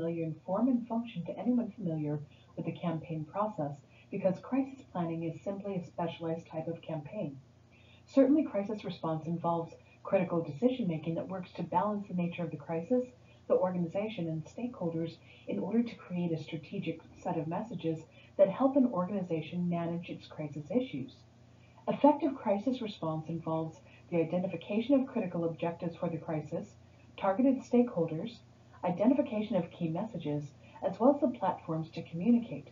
familiar in form and function to anyone familiar with the campaign process because crisis planning is simply a specialized type of campaign. Certainly, crisis response involves critical decision making that works to balance the nature of the crisis, the organization, and stakeholders in order to create a strategic set of messages that help an organization manage its crisis issues. Effective crisis response involves the identification of critical objectives for the crisis, targeted stakeholders, identification of key messages, as well as the platforms to communicate.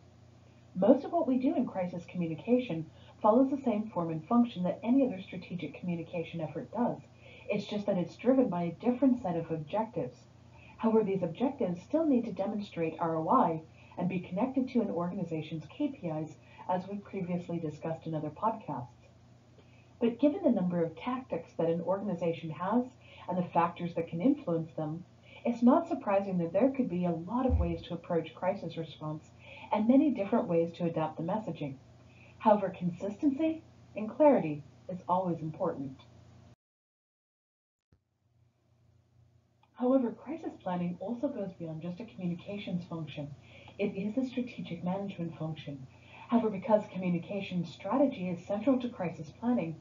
Most of what we do in crisis communication follows the same form and function that any other strategic communication effort does. It's just that it's driven by a different set of objectives. However, these objectives still need to demonstrate ROI and be connected to an organization's KPIs as we've previously discussed in other podcasts. But given the number of tactics that an organization has and the factors that can influence them, it's not surprising that there could be a lot of ways to approach crisis response and many different ways to adapt the messaging. However, consistency and clarity is always important. However, crisis planning also goes beyond just a communications function. It is a strategic management function. However, because communication strategy is central to crisis planning,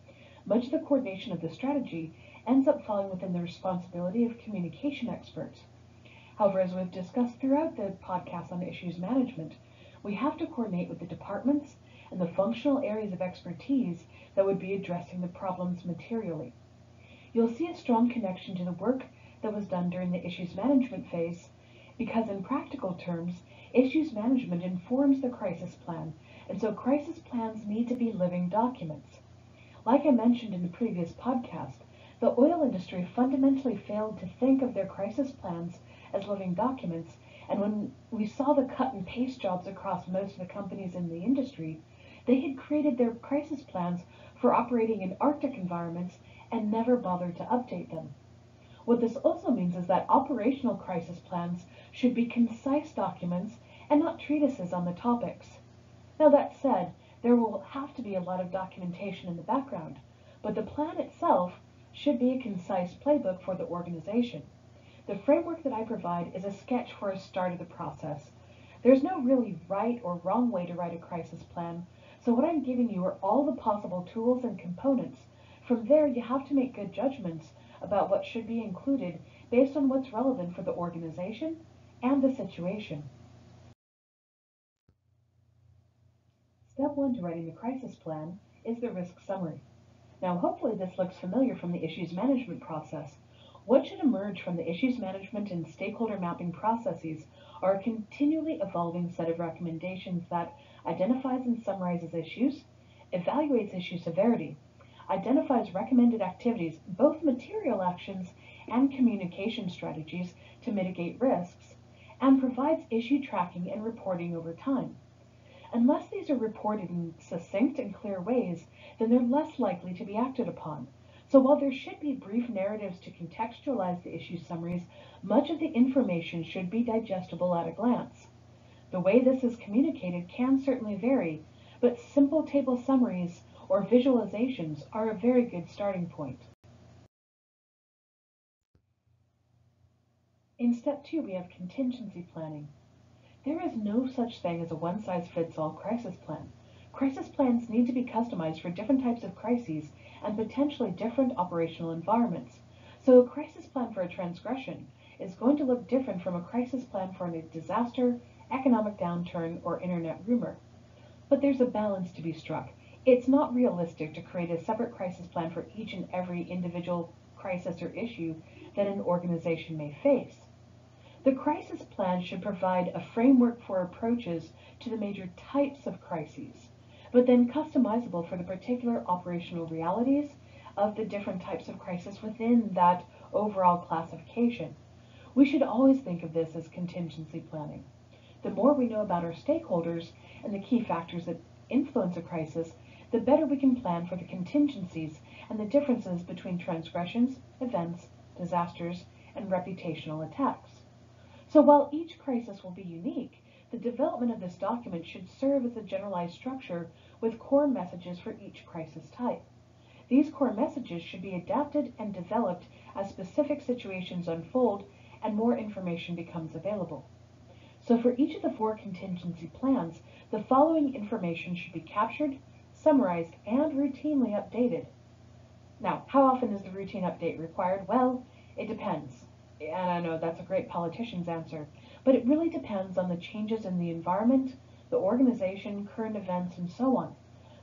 much of the coordination of the strategy ends up falling within the responsibility of communication experts. However, as we've discussed throughout the podcast on issues management, we have to coordinate with the departments and the functional areas of expertise that would be addressing the problems materially. You'll see a strong connection to the work that was done during the issues management phase because in practical terms, issues management informs the crisis plan, and so crisis plans need to be living documents. Like I mentioned in the previous podcast, the oil industry fundamentally failed to think of their crisis plans as living documents, and when we saw the cut and paste jobs across most of the companies in the industry, they had created their crisis plans for operating in Arctic environments and never bothered to update them. What this also means is that operational crisis plans should be concise documents and not treatises on the topics. Now that said, there will have to be a lot of documentation in the background, but the plan itself should be a concise playbook for the organization. The framework that I provide is a sketch for a start of the process. There's no really right or wrong way to write a crisis plan, so what I'm giving you are all the possible tools and components. From there, you have to make good judgments about what should be included based on what's relevant for the organization and the situation. Step one to writing the crisis plan is the risk summary. Now, hopefully this looks familiar from the issues management process. What should emerge from the issues management and stakeholder mapping processes are a continually evolving set of recommendations that identifies and summarizes issues, evaluates issue severity, identifies recommended activities, both material actions and communication strategies to mitigate risks, and provides issue tracking and reporting over time. Unless these are reported in succinct and clear ways, then they're less likely to be acted upon. So while there should be brief narratives to contextualize the issue summaries, much of the information should be digestible at a glance. The way this is communicated can certainly vary, but simple table summaries or visualizations are a very good starting point. In step two, we have contingency planning. There is no such thing as a one-size-fits-all crisis plan. Crisis plans need to be customized for different types of crises and potentially different operational environments. So a crisis plan for a transgression is going to look different from a crisis plan for a disaster, economic downturn, or internet rumor. But there's a balance to be struck. It's not realistic to create a separate crisis plan for each and every individual crisis or issue that an organization may face. The crisis plan should provide a framework for approaches to the major types of crises, but then customizable for the particular operational realities of the different types of crisis within that overall classification. We should always think of this as contingency planning. The more we know about our stakeholders and the key factors that influence a crisis, the better we can plan for the contingencies and the differences between transgressions, events, disasters, and reputational attacks. So while each crisis will be unique, the development of this document should serve as a generalized structure with core messages for each crisis type. These core messages should be adapted and developed as specific situations unfold and more information becomes available. So for each of the four contingency plans, the following information should be captured, summarized, and routinely updated. Now, how often is the routine update required? Well, it depends. And I know that's a great politician's answer, but it really depends on the changes in the environment, the organization, current events, and so on.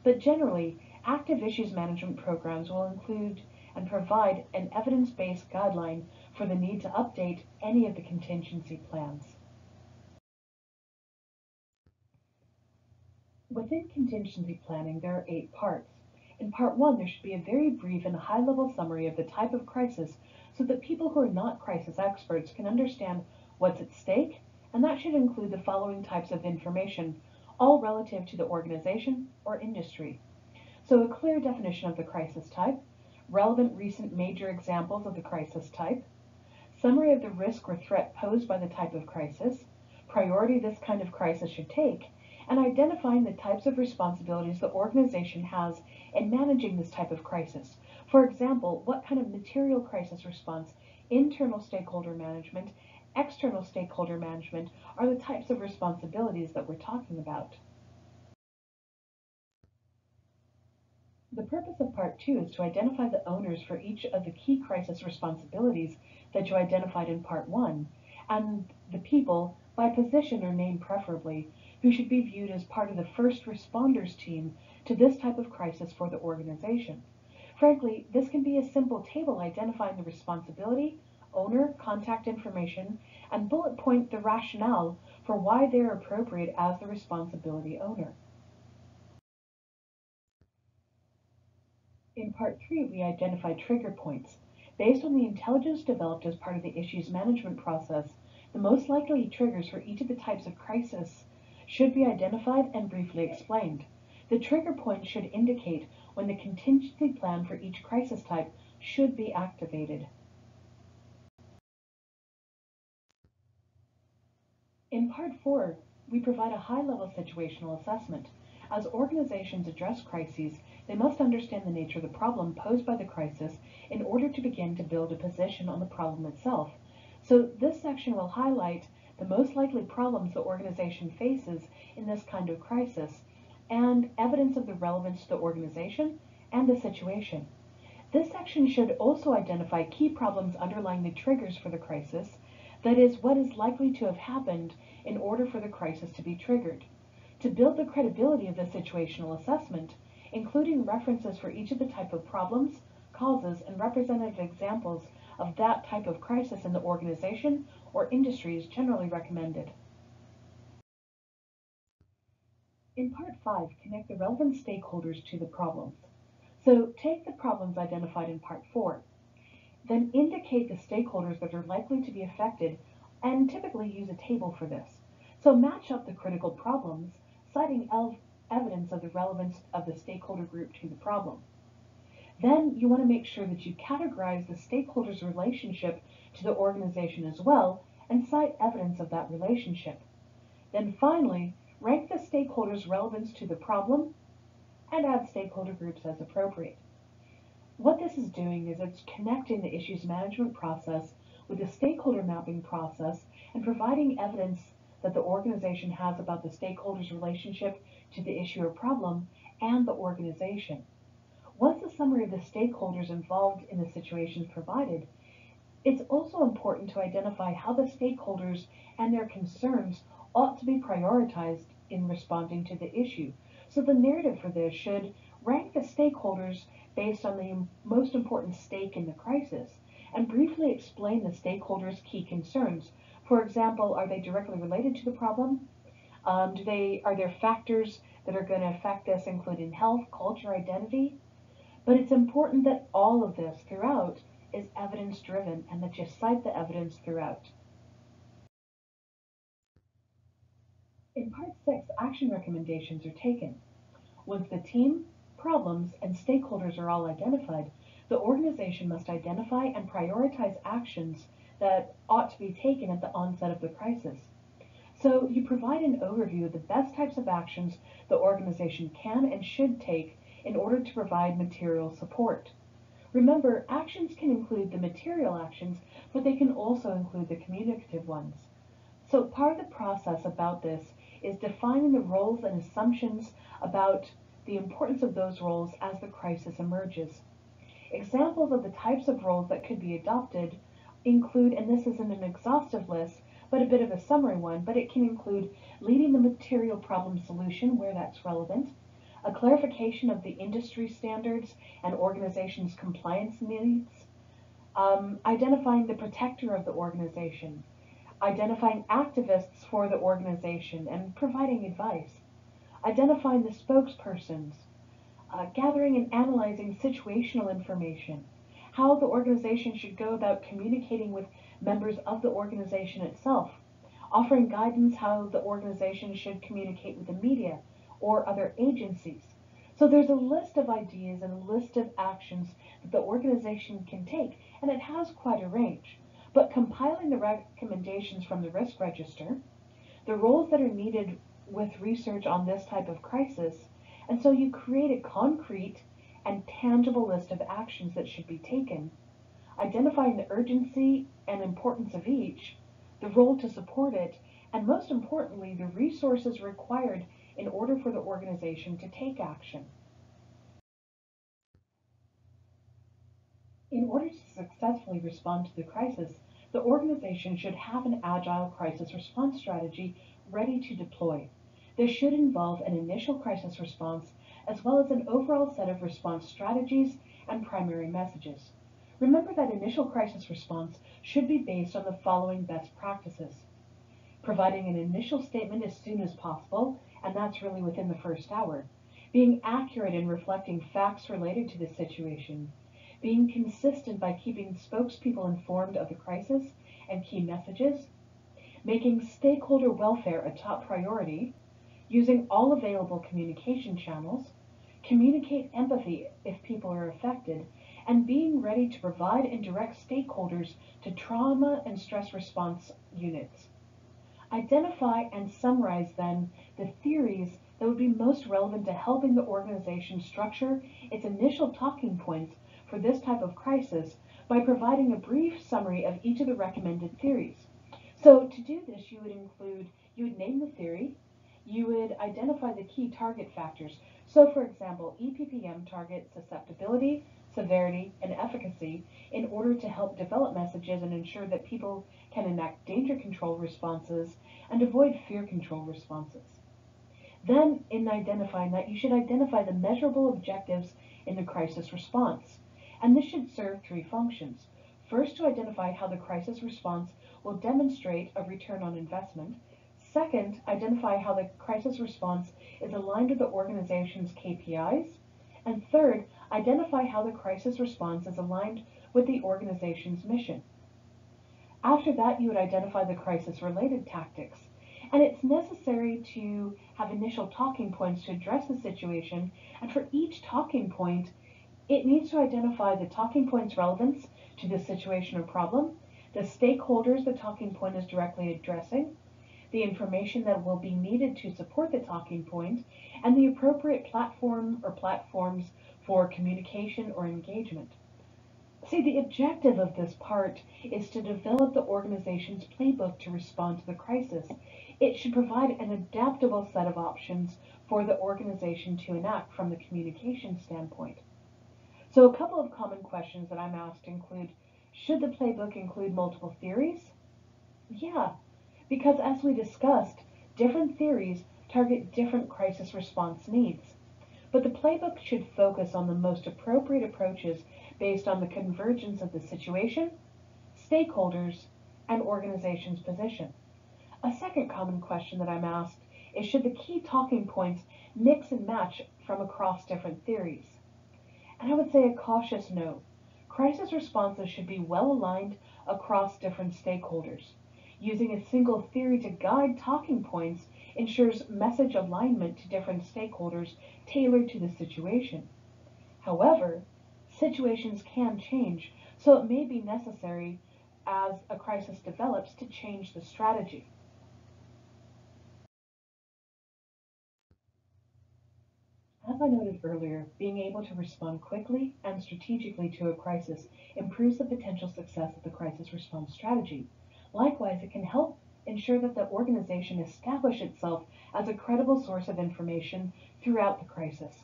But generally, active issues management programs will include and provide an evidence-based guideline for the need to update any of the contingency plans. Within contingency planning, there are eight parts. In part one, there should be a very brief and high-level summary of the type of crisis so that people who are not crisis experts can understand what's at stake, and that should include the following types of information, all relative to the organization or industry. So a clear definition of the crisis type, relevant recent major examples of the crisis type, summary of the risk or threat posed by the type of crisis, priority this kind of crisis should take, and identifying the types of responsibilities the organization has in managing this type of crisis. For example, what kind of material crisis response, internal stakeholder management, external stakeholder management are the types of responsibilities that we're talking about. The purpose of part two is to identify the owners for each of the key crisis responsibilities that you identified in part one, and the people, by position or name preferably, who should be viewed as part of the first responders team to this type of crisis for the organization. Frankly, this can be a simple table identifying the responsibility, owner, contact information, and bullet point the rationale for why they are appropriate as the responsibility owner. In part three, we identified trigger points. Based on the intelligence developed as part of the issues management process, the most likely triggers for each of the types of crisis should be identified and briefly explained. The trigger point should indicate when the contingency plan for each crisis type should be activated. In part four, we provide a high-level situational assessment. As organizations address crises, they must understand the nature of the problem posed by the crisis in order to begin to build a position on the problem itself. So this section will highlight the most likely problems the organization faces in this kind of crisis and evidence of the relevance to the organization and the situation. This section should also identify key problems underlying the triggers for the crisis, that is, what is likely to have happened in order for the crisis to be triggered. To build the credibility of the situational assessment, including references for each of the type of problems, causes, and representative examples of that type of crisis in the organization or industry is generally recommended. In part 5, connect the relevant stakeholders to the problems. So take the problems identified in part 4. Then indicate the stakeholders that are likely to be affected and typically use a table for this. So match up the critical problems citing evidence of the relevance of the stakeholder group to the problem. Then you want to make sure that you categorize the stakeholders' relationship to the organization as well and cite evidence of that relationship. Then finally, rank the stakeholders' relevance to the problem and add stakeholder groups as appropriate. What this is doing is it's connecting the issues management process with the stakeholder mapping process and providing evidence that the organization has about the stakeholders' relationship to the issue or problem and the organization. Once a summary of the stakeholders involved in the situation is provided, it's also important to identify how the stakeholders and their concerns ought to be prioritized in responding to the issue. So the narrative for this should rank the stakeholders based on the most important stake in the crisis and briefly explain the stakeholders' key concerns for example, are they directly related to the problem? Um, do they are there factors that are going to affect us, including health, culture, identity? But it's important that all of this throughout is evidence driven and that you cite the evidence throughout. In part six, action recommendations are taken. Once the team, problems, and stakeholders are all identified, the organization must identify and prioritize actions that ought to be taken at the onset of the crisis. So you provide an overview of the best types of actions the organization can and should take in order to provide material support. Remember, actions can include the material actions, but they can also include the communicative ones. So part of the process about this is defining the roles and assumptions about the importance of those roles as the crisis emerges. Examples of the types of roles that could be adopted include, and this isn't an exhaustive list, but a bit of a summary one, but it can include leading the material problem solution where that's relevant, a clarification of the industry standards and organization's compliance needs, um, identifying the protector of the organization, identifying activists for the organization and providing advice, identifying the spokespersons, uh, gathering and analyzing situational information, how the organization should go about communicating with members of the organization itself, offering guidance how the organization should communicate with the media or other agencies. So there's a list of ideas and a list of actions that the organization can take, and it has quite a range. But compiling the recommendations from the risk register, the roles that are needed with research on this type of crisis, and so you create a concrete and tangible list of actions that should be taken, identifying the urgency and importance of each, the role to support it, and most importantly, the resources required in order for the organization to take action. In order to successfully respond to the crisis, the organization should have an agile crisis response strategy ready to deploy. This should involve an initial crisis response as well as an overall set of response strategies and primary messages. Remember that initial crisis response should be based on the following best practices. Providing an initial statement as soon as possible, and that's really within the first hour. Being accurate in reflecting facts related to the situation. Being consistent by keeping spokespeople informed of the crisis and key messages. Making stakeholder welfare a top priority using all available communication channels, communicate empathy if people are affected, and being ready to provide and direct stakeholders to trauma and stress response units. Identify and summarize then the theories that would be most relevant to helping the organization structure its initial talking points for this type of crisis by providing a brief summary of each of the recommended theories. So to do this, you would include, you would name the theory, you would identify the key target factors. So for example, EPPM targets susceptibility, severity, and efficacy order to help develop messages and ensure that people can enact danger control responses and avoid fear control responses. Then, in identifying that, you should identify the measurable objectives in the crisis response. And this should serve three functions. First, to identify how the crisis response will demonstrate a return on investment. Second, identify how the crisis response is aligned with the organization's KPIs. And third, identify how the crisis response is aligned with the organization's mission. After that, you would identify the crisis-related tactics. And it's necessary to have initial talking points to address the situation. And for each talking point, it needs to identify the talking point's relevance to the situation or problem, the stakeholders the talking point is directly addressing, the information that will be needed to support the talking point, and the appropriate platform or platforms for communication or engagement. See, the objective of this part is to develop the organization's playbook to respond to the crisis. It should provide an adaptable set of options for the organization to enact from the communication standpoint. So a couple of common questions that I'm asked include, should the playbook include multiple theories? Yeah, because as we discussed, different theories target different crisis response needs. But the playbook should focus on the most appropriate approaches based on the convergence of the situation, stakeholders, and organization's position. A second common question that I'm asked is should the key talking points mix and match from across different theories? And I would say a cautious no. Crisis responses should be well aligned across different stakeholders. Using a single theory to guide talking points ensures message alignment to different stakeholders tailored to the situation. However, situations can change, so it may be necessary as a crisis develops to change the strategy. As I noted earlier, being able to respond quickly and strategically to a crisis improves the potential success of the crisis response strategy. Likewise, it can help ensure that the organization establish itself as a credible source of information throughout the crisis.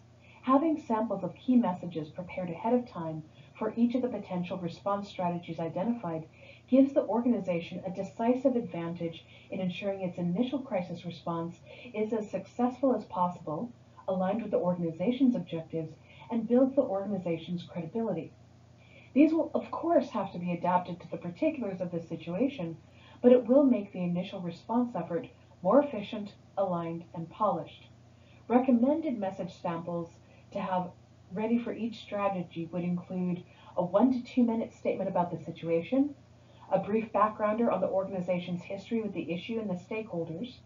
Having samples of key messages prepared ahead of time for each of the potential response strategies identified gives the organization a decisive advantage in ensuring its initial crisis response is as successful as possible, aligned with the organization's objectives, and builds the organization's credibility. These will, of course, have to be adapted to the particulars of the situation, but it will make the initial response effort more efficient, aligned, and polished. Recommended message samples to have ready for each strategy would include a one to two minute statement about the situation, a brief backgrounder on the organization's history with the issue and the stakeholders,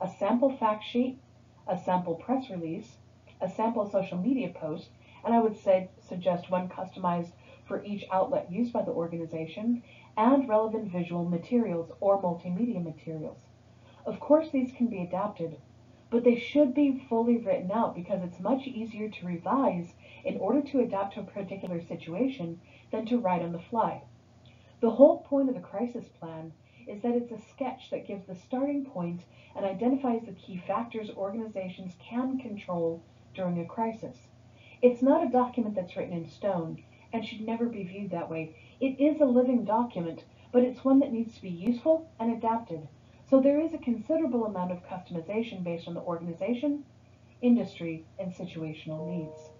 a sample fact sheet, a sample press release, a sample social media post, and I would say suggest one customized for each outlet used by the organization, and relevant visual materials or multimedia materials. Of course, these can be adapted, but they should be fully written out because it's much easier to revise in order to adapt to a particular situation than to write on the fly. The whole point of the crisis plan is that it's a sketch that gives the starting point and identifies the key factors organizations can control during a crisis. It's not a document that's written in stone and should never be viewed that way. It is a living document, but it's one that needs to be useful and adapted. So there is a considerable amount of customization based on the organization, industry, and situational needs.